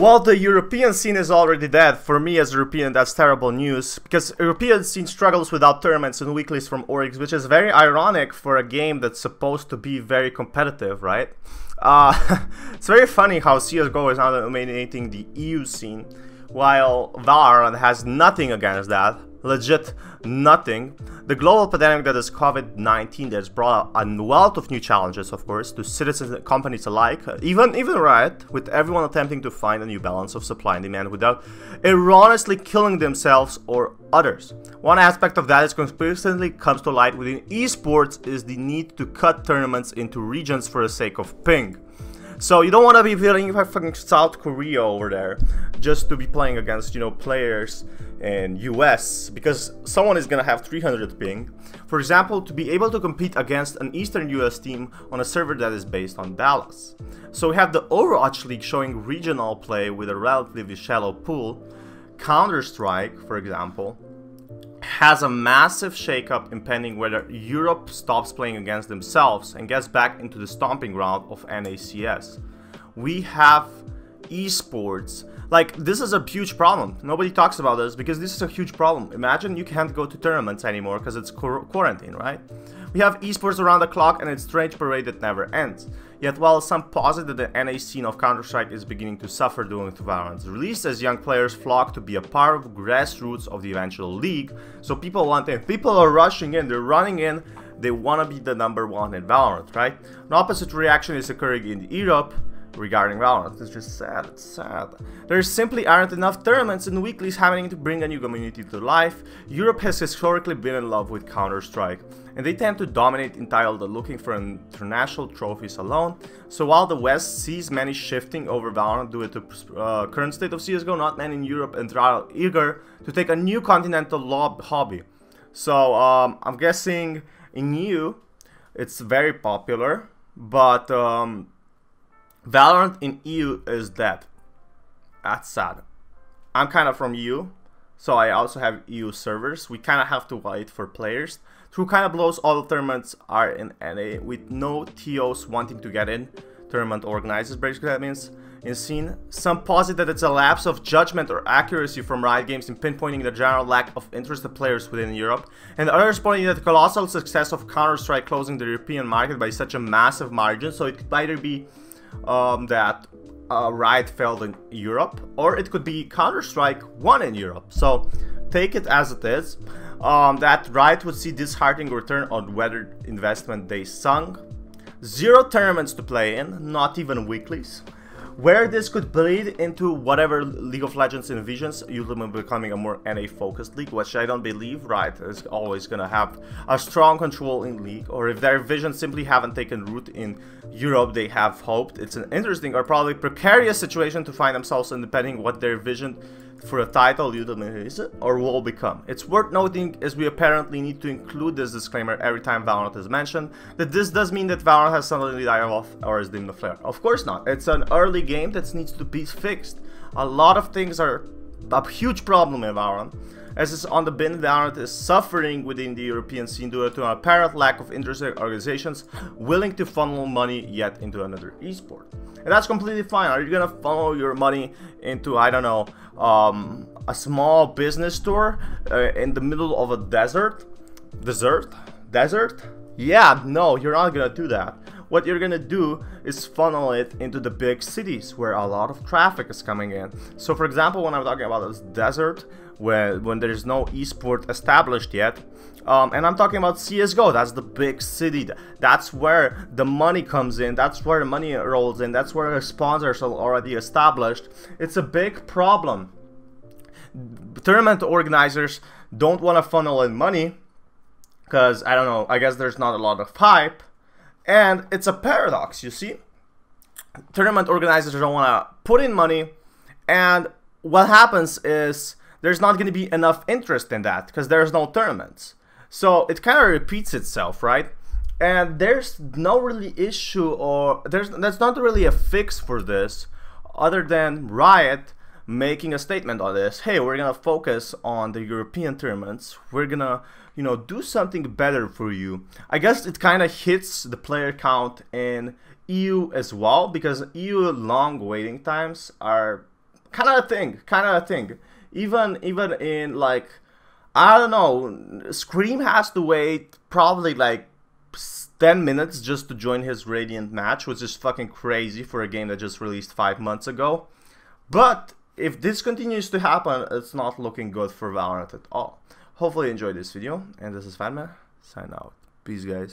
Well, the European scene is already dead. For me as a European, that's terrible news, because European scene struggles without tournaments and weeklies from orgs, which is very ironic for a game that's supposed to be very competitive, right? Uh, it's very funny how CSGO is now dominating the EU scene, while Valorant has nothing against that legit nothing. The global pandemic that is COVID-19 that's brought a wealth of new challenges, of course, to citizens and companies alike, uh, even even Riot, with everyone attempting to find a new balance of supply and demand without erroneously killing themselves or others. One aspect of that is consistently comes to light within esports is the need to cut tournaments into regions for the sake of ping. So you don't want to be feeling fucking South Korea over there just to be playing against, you know, players in US because someone is gonna have 300 ping. For example, to be able to compete against an Eastern US team on a server that is based on Dallas. So we have the Overwatch League showing regional play with a relatively shallow pool. Counter-Strike, for example, has a massive shakeup impending whether Europe stops playing against themselves and gets back into the stomping ground of NACS. We have esports. Like, this is a huge problem. Nobody talks about this because this is a huge problem. Imagine you can't go to tournaments anymore because it's quarantine, right? We have esports around the clock and it's strange parade that never ends. Yet while some posit that the NA scene of Counter-Strike is beginning to suffer due to Valorant's release as young players flock to be a part of grassroots of the eventual league, so people want in. People are rushing in, they're running in, they want to be the number one in Valorant, right? An opposite reaction is occurring in Europe, regarding Valorant. It's just sad, it's sad. There simply aren't enough tournaments and weeklies happening to bring a new community to life. Europe has historically been in love with Counter-Strike, and they tend to dominate in entitled looking for international trophies alone. So while the West sees many shifting over Valorant due to uh, current state of CSGO, not many in Europe and are eager to take a new continental hobby. So um, I'm guessing in EU, it's very popular, but um, Valorant in EU is dead. That's sad. I'm kind of from EU, so I also have EU servers. We kind of have to wait for players. True kind of blows all the tournaments are in NA with no TOs wanting to get in. Tournament organizers, basically that means. In scene, some posit that it's a lapse of judgment or accuracy from Riot Games in pinpointing the general lack of interest of players within Europe, and others pointing at the colossal success of Counter-Strike closing the European market by such a massive margin, so it could either be um, that uh, Riot failed in Europe, or it could be Counter-Strike won in Europe. So take it as it is. Um, that Riot would see disheartening return on weather investment they sunk. Zero tournaments to play in, not even weeklies where this could bleed into whatever League of Legends envisions, ultimately becoming a more NA focused league, which I don't believe Riot is always gonna have a strong control in league, or if their visions simply haven't taken root in Europe, they have hoped. It's an interesting or probably precarious situation to find themselves in depending what their vision for a title is or will become. It's worth noting as we apparently need to include this disclaimer every time Valorant is mentioned, that this does mean that Valorant has suddenly died off or is dimmed the flare. Of course not, it's an early game that needs to be fixed. A lot of things are a huge problem in Valorant. As is on the bin, Valorant is suffering within the European scene due to an apparent lack of interested organizations willing to funnel money yet into another esport. And that's completely fine. Are you gonna funnel your money into, I don't know, um, a small business store uh, in the middle of a desert? Desert? Desert? Yeah, no, you're not gonna do that. What you're gonna do is funnel it into the big cities where a lot of traffic is coming in. So for example, when I'm talking about this desert, where when there's no esport established yet, um, and I'm talking about CSGO, that's the big city. That's where the money comes in. That's where the money rolls in. That's where the sponsors are already established. It's a big problem. Tournament organizers don't want to funnel in money because, I don't know, I guess there's not a lot of hype. And it's a paradox, you see? Tournament organizers don't want to put in money. And what happens is there's not going to be enough interest in that because there's no tournaments. So it kind of repeats itself, right? And there's no really issue or there's that's not really a fix for this other than Riot making a statement on this. Hey, we're gonna focus on the European tournaments. We're gonna, you know, do something better for you. I guess it kind of hits the player count in EU as well because EU long waiting times are kind of a thing, kind of a thing. Even even in like, I don't know, Scream has to wait probably like 10 minutes just to join his Radiant match, which is fucking crazy for a game that just released five months ago. But if this continues to happen, it's not looking good for Valorant at all. Hopefully you enjoyed this video, and this is Fatman, sign out. Peace guys.